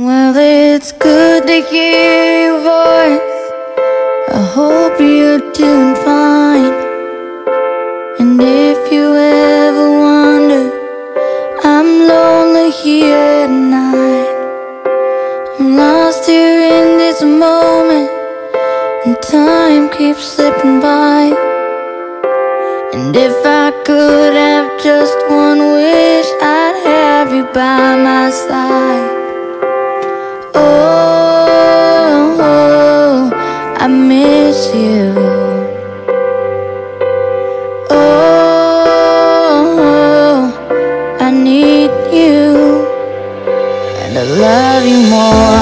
Well, it's good to hear your voice. I hope you're doing fine. And if you ever wonder, I'm lonely here at night. I'm lost here in this moment, and time keeps slipping by. And if I could have just one wish, I'd have you by my side. You. Oh, I need you. And I love you more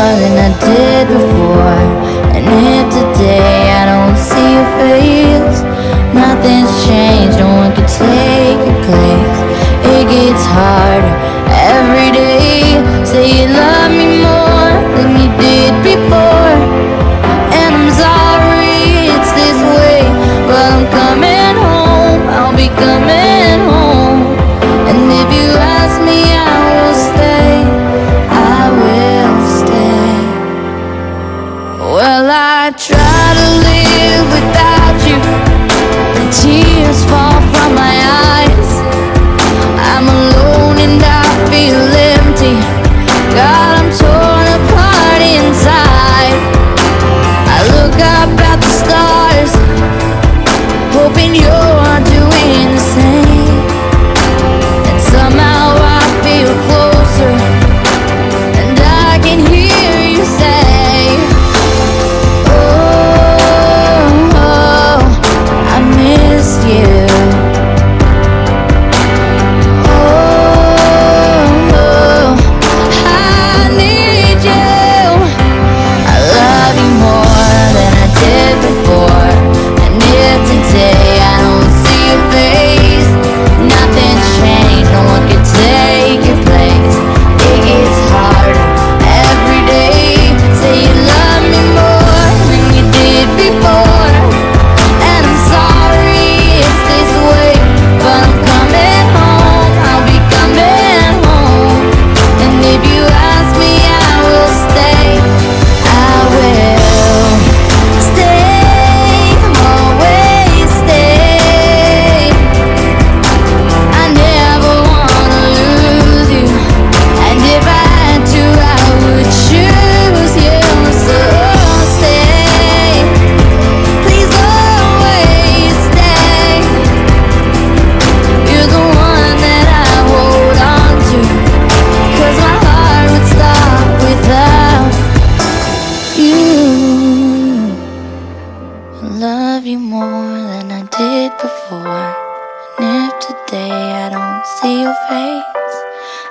today I don't see your face,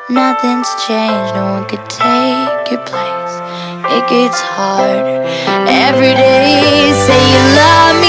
nothing's changed, no one could take your place. It gets harder every day. Say you love me.